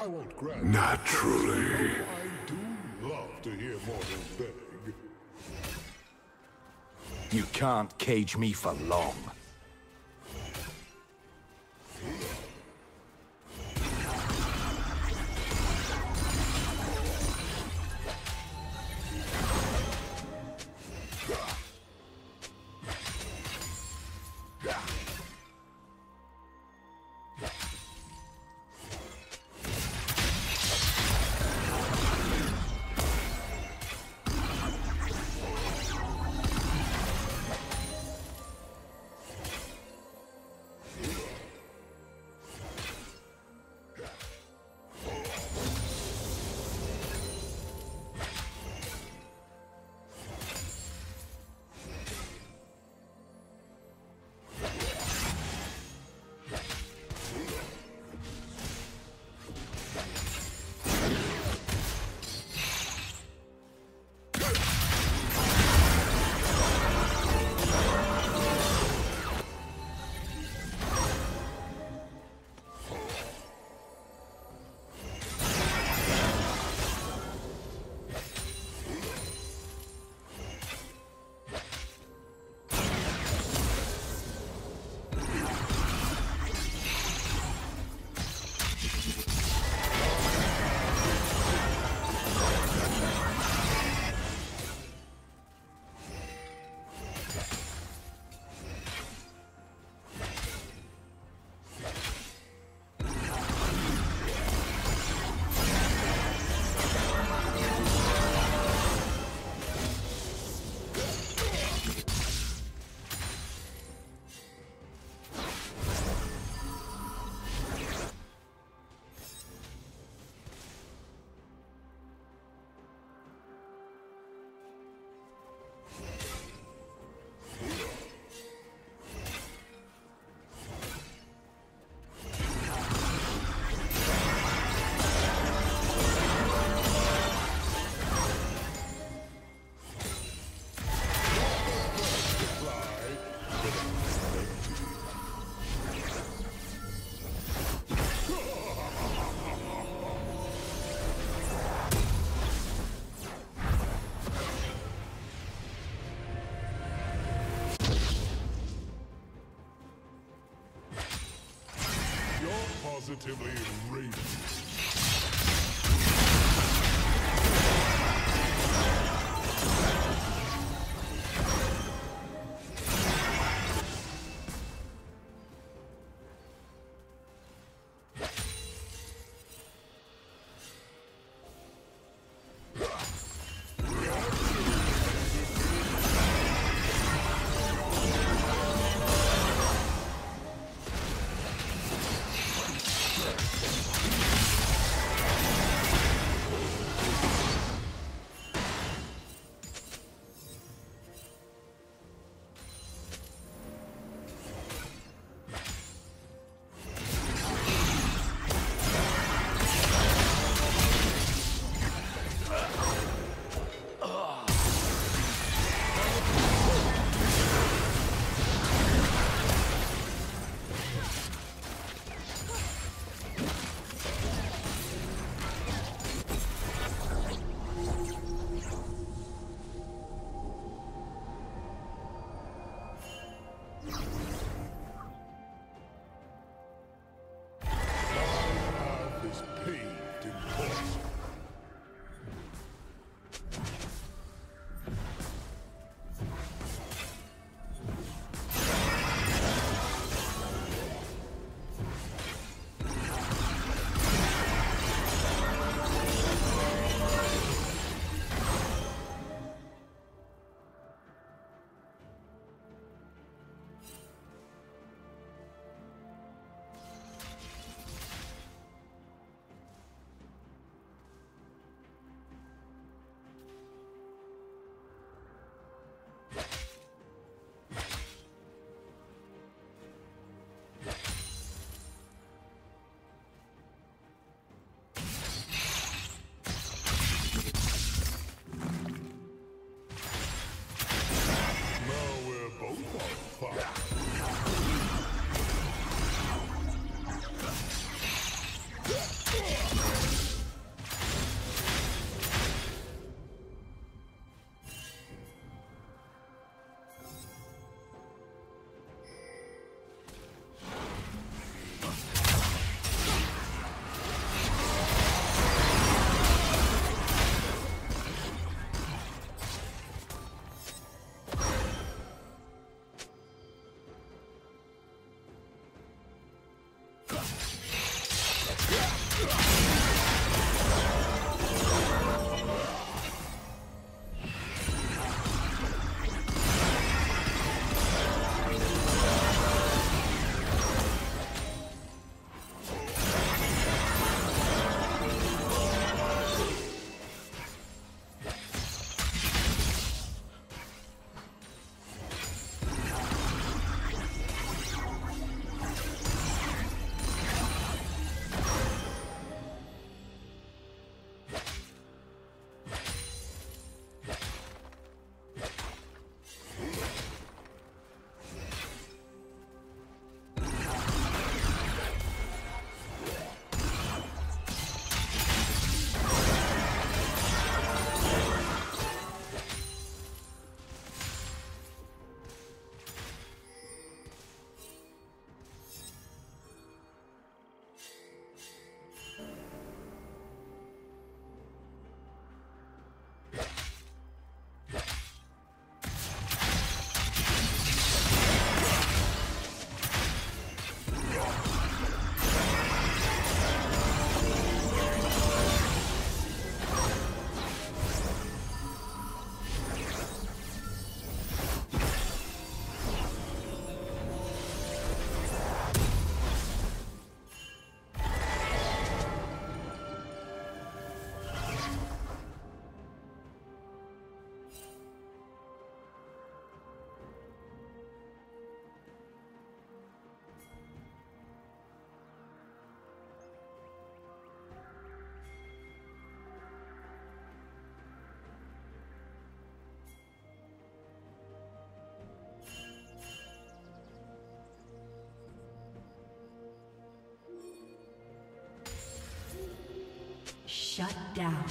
I won't grant Naturally. I do love to hear mortals beg. You can't cage me for long. Positively radiant. Shut down.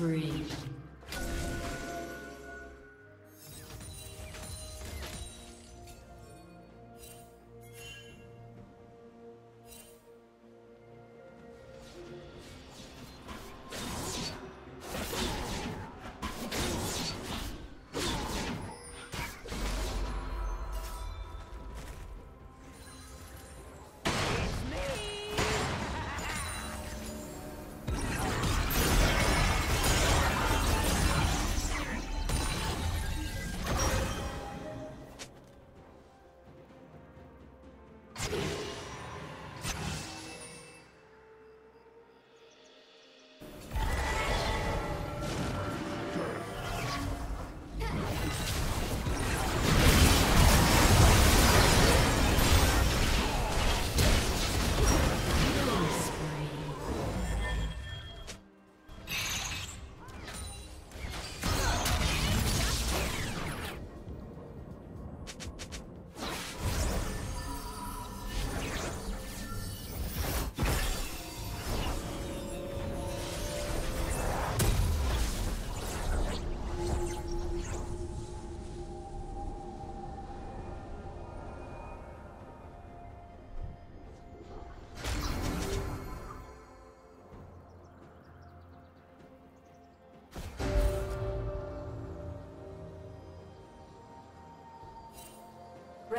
Spree.